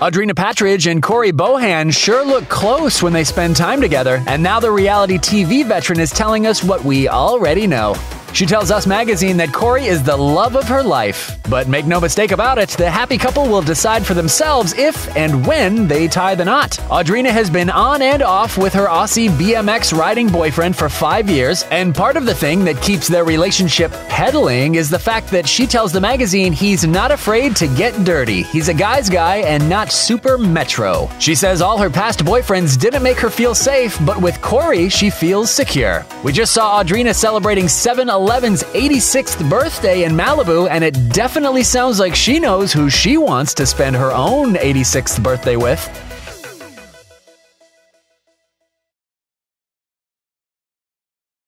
Audrina Patridge and Corey Bohan sure look close when they spend time together, and now the reality TV veteran is telling us what we already know. She tells Us Magazine that Corey is the love of her life. But make no mistake about it, the happy couple will decide for themselves if and when they tie the knot. Audrina has been on and off with her Aussie BMX riding boyfriend for five years, and part of the thing that keeps their relationship pedaling is the fact that she tells the magazine he's not afraid to get dirty. He's a guy's guy and not super metro. She says all her past boyfriends didn't make her feel safe, but with Corey, she feels secure. We just saw Audrina celebrating 7 Eleven's 86th birthday in Malibu, and it definitely sounds like she knows who she wants to spend her own 86th birthday with.